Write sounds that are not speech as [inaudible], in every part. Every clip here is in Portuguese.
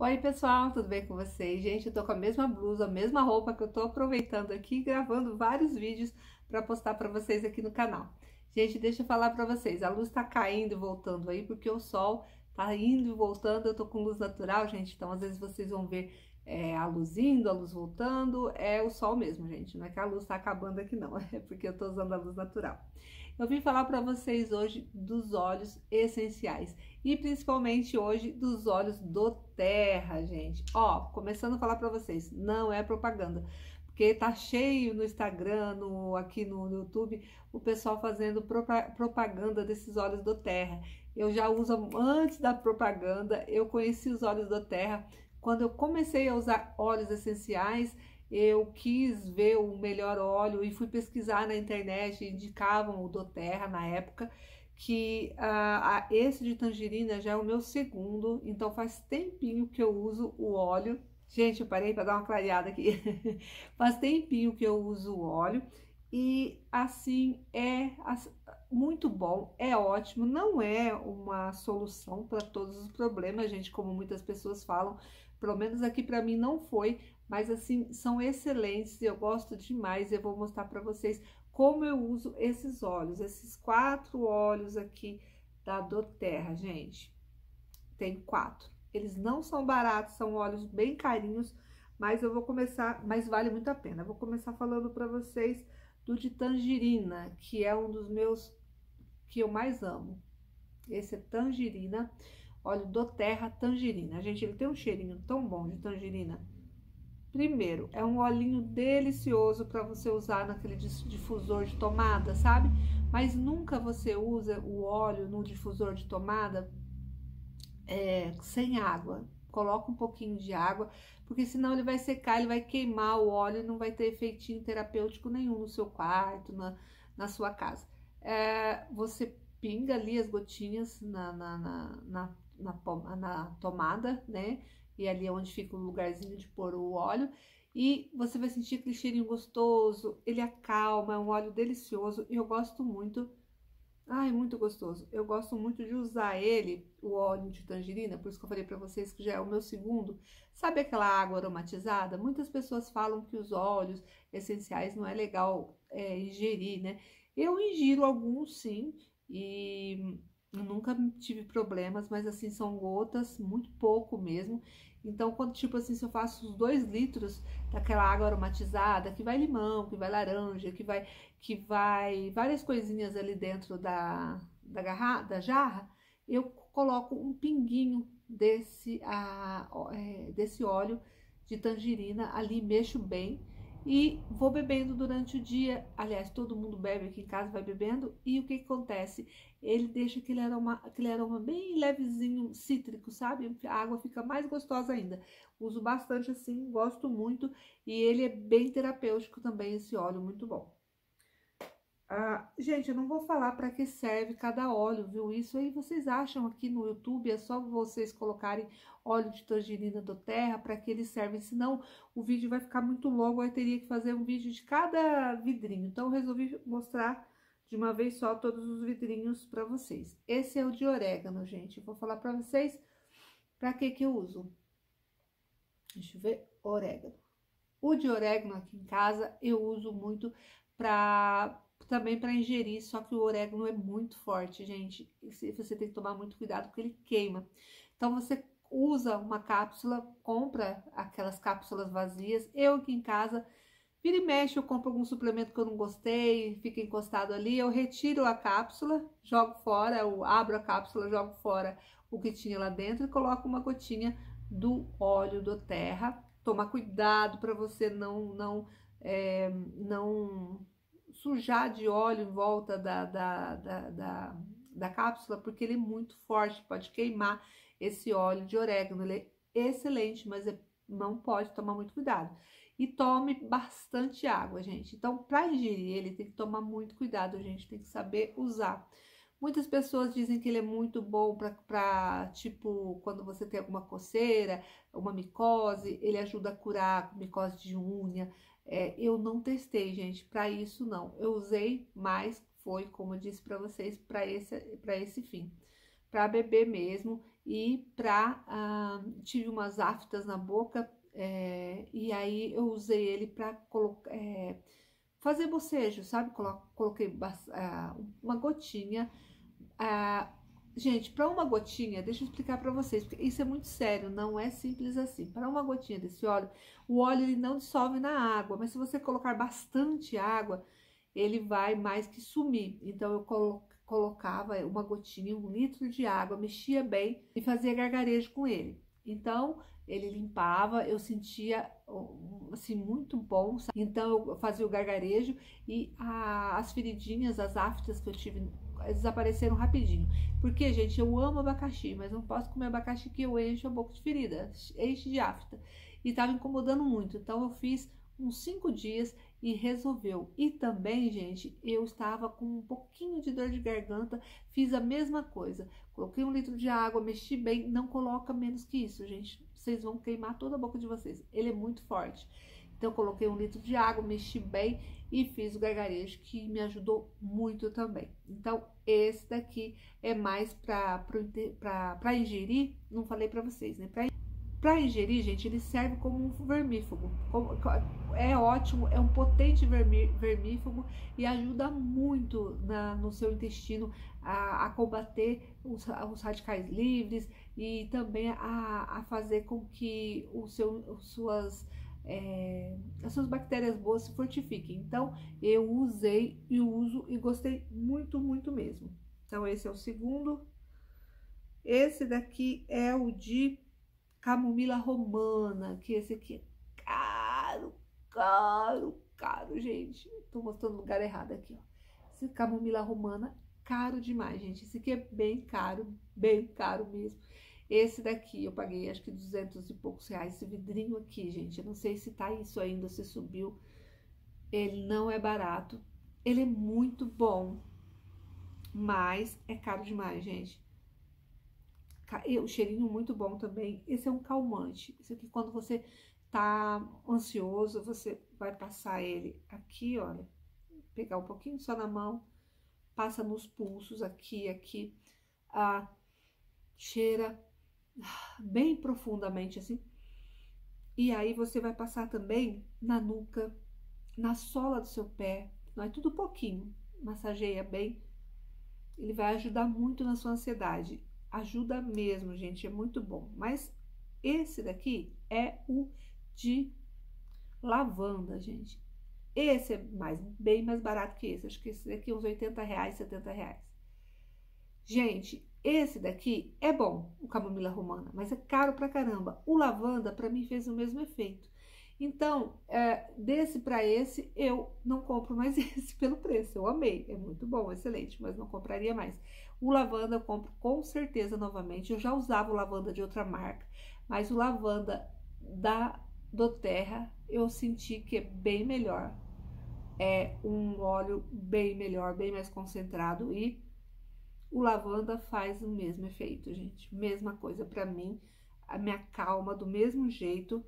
Oi pessoal, tudo bem com vocês? Gente, eu tô com a mesma blusa, a mesma roupa que eu tô aproveitando aqui, gravando vários vídeos para postar para vocês aqui no canal. Gente, deixa eu falar para vocês, a luz tá caindo e voltando aí, porque o sol tá indo e voltando, eu tô com luz natural, gente, então às vezes vocês vão ver é, a luz indo, a luz voltando, é o sol mesmo, gente, não é que a luz tá acabando aqui não, [laughs] é porque eu tô usando a luz natural. Eu vim falar para vocês hoje dos óleos essenciais e principalmente hoje dos óleos do terra, gente. Ó, começando a falar para vocês, não é propaganda, porque tá cheio no Instagram, no, aqui no, YouTube, o pessoal fazendo propaganda desses óleos do terra. Eu já uso antes da propaganda, eu conheci os óleos do terra. Quando eu comecei a usar óleos essenciais, eu quis ver o melhor óleo e fui pesquisar na internet, indicavam o doTERRA na época, que uh, esse de tangerina já é o meu segundo, então faz tempinho que eu uso o óleo. Gente, eu parei para dar uma clareada aqui. [laughs] faz tempinho que eu uso o óleo e assim é muito bom, é ótimo, não é uma solução para todos os problemas, gente, como muitas pessoas falam, pelo menos aqui para mim não foi, mas assim, são excelentes, eu gosto demais, eu vou mostrar para vocês como eu uso esses óleos, esses quatro óleos aqui da doTERRA, gente. Tem quatro. Eles não são baratos, são óleos bem carinhos, mas eu vou começar, mas vale muito a pena. Eu vou começar falando para vocês do de tangerina, que é um dos meus que eu mais amo. Esse é tangerina, óleo doTERRA tangerina. Gente, ele tem um cheirinho tão bom de tangerina Primeiro, é um olhinho delicioso para você usar naquele difusor de tomada, sabe? Mas nunca você usa o óleo no difusor de tomada é, sem água. Coloca um pouquinho de água, porque senão ele vai secar, ele vai queimar o óleo e não vai ter efeitinho terapêutico nenhum no seu quarto, na, na sua casa. É, você pinga ali as gotinhas na, na, na, na, na, na tomada, né? e ali é onde fica o lugarzinho de pôr o óleo. E você vai sentir aquele cheirinho gostoso, ele acalma, é um óleo delicioso e eu gosto muito. Ai, muito gostoso. Eu gosto muito de usar ele, o óleo de tangerina, por isso que eu falei para vocês que já é o meu segundo. Sabe aquela água aromatizada? Muitas pessoas falam que os óleos essenciais não é legal é, ingerir, né? Eu ingiro alguns sim, e nunca tive problemas, mas assim, são gotas, muito pouco mesmo. Então, quando, tipo assim, se eu faço os dois litros daquela água aromatizada, que vai limão, que vai laranja, que vai, que vai várias coisinhas ali dentro da, da, garra, da jarra, eu coloco um pinguinho desse, a, é, desse óleo de tangerina ali, mexo bem e vou bebendo durante o dia. Aliás, todo mundo bebe aqui em casa, vai bebendo. E o que, que acontece? Ele deixa aquele aroma, aquele aroma bem levezinho, cítrico, sabe? A água fica mais gostosa ainda. Uso bastante assim, gosto muito. E ele é bem terapêutico também, esse óleo, muito bom. Ah, gente, eu não vou falar para que serve cada óleo, viu? Isso aí vocês acham aqui no YouTube, é só vocês colocarem óleo de tangerina do terra para que eles servem, senão o vídeo vai ficar muito longo, eu teria que fazer um vídeo de cada vidrinho. Então, resolvi mostrar de uma vez só todos os vidrinhos para vocês. Esse é o de orégano, gente. Eu vou falar para vocês para que que eu uso. Deixa eu ver, orégano. O de orégano aqui em casa eu uso muito para também para ingerir, só que o orégano é muito forte, gente. E você tem que tomar muito cuidado porque ele queima. Então você usa uma cápsula, compra aquelas cápsulas vazias. Eu aqui em casa, vira e mexe, eu compro algum suplemento que eu não gostei, fica encostado ali, eu retiro a cápsula, jogo fora, eu abro a cápsula, jogo fora o que tinha lá dentro e coloco uma gotinha do óleo do terra. Toma cuidado para você não não é, não sujar de óleo em volta da, da, da, da, da cápsula, porque ele é muito forte, pode queimar esse óleo de orégano. Ele é excelente, mas é, não pode tomar muito cuidado. E tome bastante água, gente. Então, para ingerir ele, tem que tomar muito cuidado, a gente tem que saber usar. Muitas pessoas dizem que ele é muito bom para, tipo, quando você tem alguma coceira, uma micose, ele ajuda a curar micose de unha, é, eu não testei, gente, para isso não. Eu usei, mas foi, como eu disse para vocês, para esse, esse fim. para beber mesmo e para ah, tive umas aftas na boca é, e aí eu usei ele para colocar é, fazer bocejo, sabe? Coloquei ah, uma gotinha. Ah, gente, para uma gotinha, deixa eu explicar para vocês, porque isso é muito sério, não é simples assim. Para uma gotinha desse óleo, o óleo ele não dissolve na água, mas se você colocar bastante água, ele vai mais que sumir. Então eu colo colocava uma gotinha, um litro de água, mexia bem e fazia gargarejo com ele. Então ele limpava, eu sentia assim muito bom. Então eu fazia o gargarejo e a, as feridinhas, as aftas que eu tive desapareceram rapidinho. Porque, gente, eu amo abacaxi, mas não posso comer abacaxi que eu encho a boca de ferida, enche de afta. E estava incomodando muito. Então eu fiz uns cinco dias e resolveu. E também, gente, eu estava com um pouquinho de dor de garganta, fiz a mesma coisa. Coloquei um litro de água, mexi bem, não coloca menos que isso, gente. Vocês vão queimar toda a boca de vocês. Ele é muito forte. Então, coloquei um litro de água, mexi bem e fiz o gargarejo, que me ajudou muito também. Então, esse daqui é mais para ingerir, não falei para vocês, né? Pra para ingerir, gente, ele serve como um vermífugo. É ótimo, é um potente vermífugo e ajuda muito na, no seu intestino a, a combater os, os, radicais livres e também a, a fazer com que o seu, suas, é, as suas bactérias boas se fortifiquem. Então, eu usei e uso e gostei muito, muito mesmo. Então, esse é o segundo. Esse daqui é o de camomila romana, que esse aqui é caro, caro, caro, gente. Tô mostrando o lugar errado aqui, ó. Esse camomila romana, caro demais, gente. Esse aqui é bem caro, bem caro mesmo. Esse daqui eu paguei acho que 200 e poucos reais. Esse vidrinho aqui, gente. Eu não sei se tá isso ainda, se subiu. Ele não é barato. Ele é muito bom, mas é caro demais, gente o cheirinho muito bom também. Esse é um calmante. Esse aqui, quando você tá ansioso, você vai passar ele aqui, olha. Pegar um pouquinho só na mão, passa nos pulsos, aqui, aqui. Ah, cheira bem profundamente, assim. E aí, você vai passar também na nuca, na sola do seu pé. Não é tudo pouquinho. Massageia bem. Ele vai ajudar muito na sua ansiedade ajuda mesmo, gente, é muito bom. Mas esse daqui é o de lavanda, gente. Esse é mais, bem mais barato que esse. Acho que esse daqui é uns 80 reais, 70 reais. Gente, esse daqui é bom, o camomila romana, mas é caro pra caramba. O lavanda, para mim, fez o mesmo efeito. Então, é, desse para esse, eu não compro mais [laughs] esse pelo preço. Eu amei, é muito bom, excelente, mas não compraria mais. O lavanda eu compro com certeza novamente. Eu já usava o lavanda de outra marca, mas o lavanda da do Terra eu senti que é bem melhor. É um óleo bem melhor, bem mais concentrado e o lavanda faz o mesmo efeito, gente. Mesma coisa para mim, a minha calma do mesmo jeito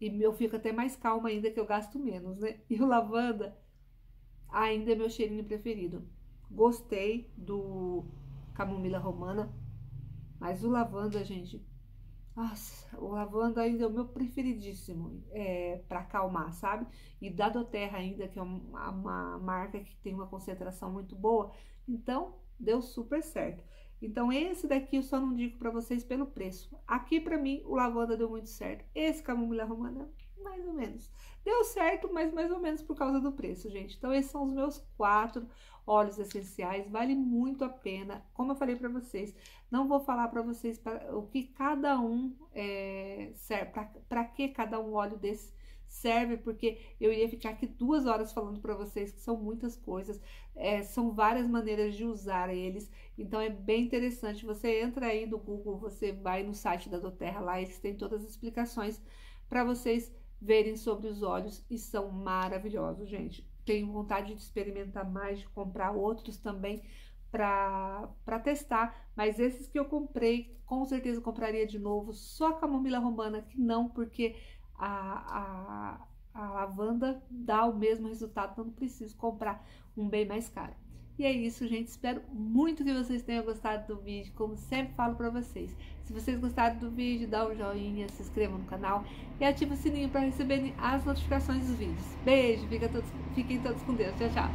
e eu fico até mais calma ainda que eu gasto menos, né? E o lavanda ainda é meu cheirinho preferido. Gostei do camomila romana, mas o lavanda, gente, nossa, o lavanda ainda é o meu preferidíssimo é, para acalmar, sabe? E da Doterra ainda, que é uma, uma marca que tem uma concentração muito boa, então deu super certo. Então, esse daqui eu só não digo para vocês pelo preço. Aqui, para mim, o lavanda deu muito certo. Esse camomila romana, mais ou menos. Deu certo, mas mais ou menos por causa do preço, gente. Então, esses são os meus quatro óleos essenciais. Vale muito a pena. Como eu falei para vocês, não vou falar para vocês pra, o que cada um é, serve, para que cada um óleo desse serve, porque eu iria ficar aqui duas horas falando para vocês que são muitas coisas, é, são várias maneiras de usar eles, então é bem interessante. Você entra aí no Google, você vai no site da Doterra lá, eles têm todas as explicações para vocês verem sobre os óleos e são maravilhosos, gente. Tenho vontade de experimentar mais, de comprar outros também para testar, mas esses que eu comprei, com certeza compraria de novo. Só a camomila romana que não, porque a, a, a lavanda dá o mesmo resultado, então não preciso comprar um bem mais caro. E é isso, gente. Espero muito que vocês tenham gostado do vídeo, como sempre falo para vocês. Se vocês gostaram do vídeo, dá um joinha, se inscreva no canal e ative o sininho para receberem as notificações dos vídeos. Beijo, fiquem todos com Deus. Tchau, tchau.